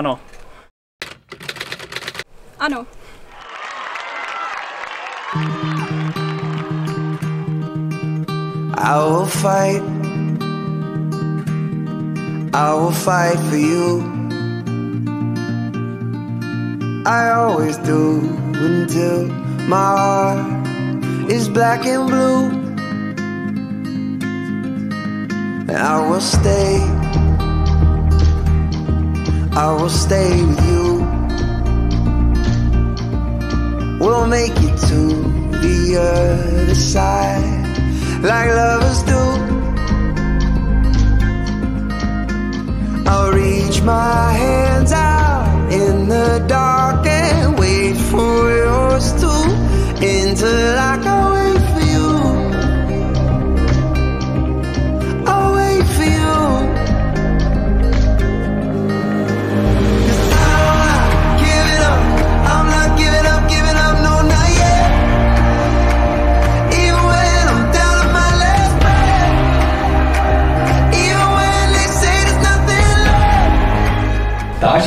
Ano. Ano. I will fight. I will fight for you. I always do until my heart is black and blue. I will stay. I will stay with you. We'll make it to the other side like lovers do.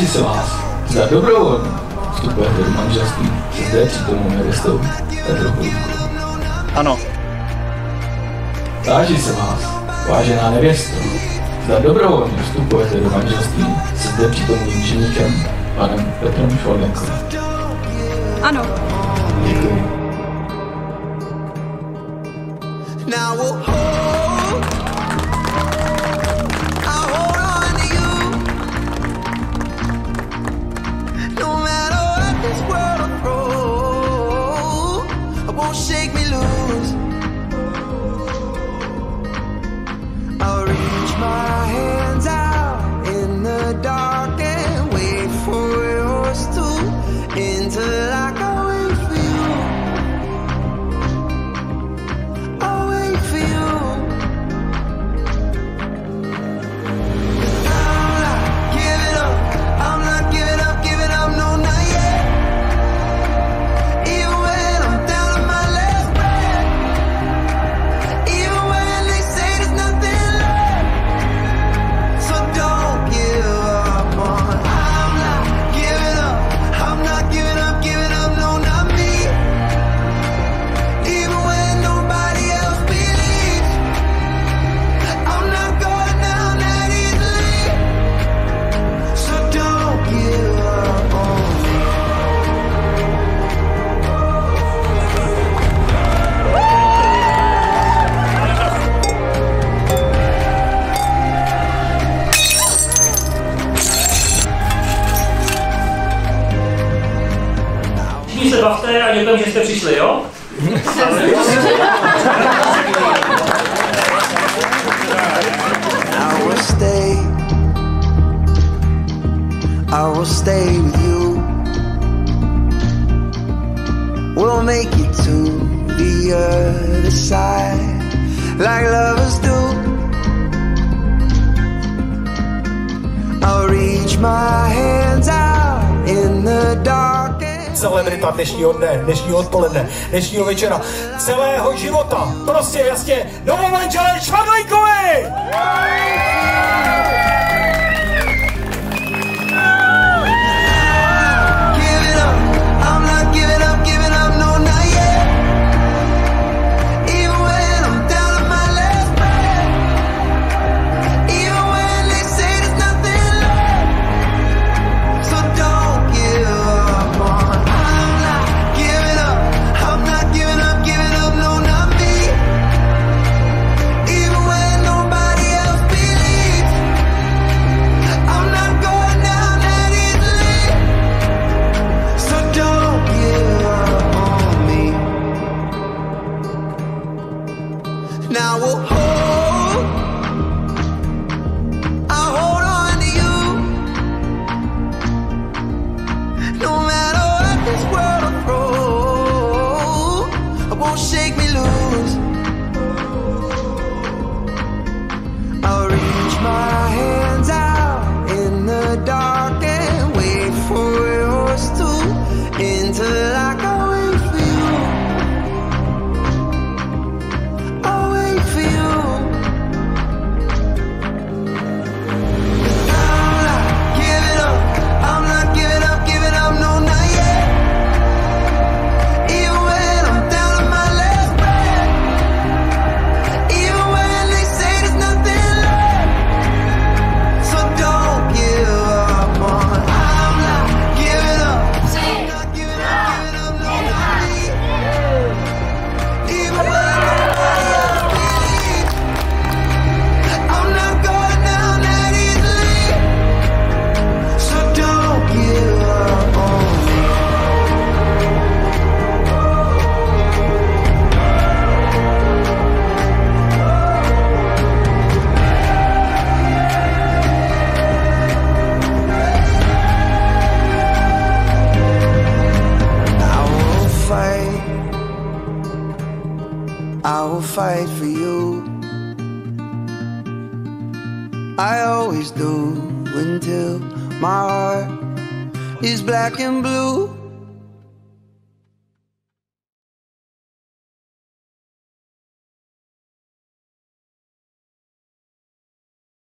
Táži se vás, za dobrovolně vstupujete do manželství se zde přítomnou nevěstou Petrou Holubkou. Ano. Táži se vás, vážená nevěsto, zda dobrovolně vstupujete do manželství se zde přítomným ženíkem panem Petrem Šoldenkovem. Ano. Děkuji. Now we'll Se a jste přišli, jo? I will stay. I will stay with you. We'll make it to the other side like lovers do. I'll reach my celebrita dnešního dne, dnešního odpoledne, dnešního večera, celého života. Prostě jasně, nový manželé will fight for you. I always do until my heart is black and blue.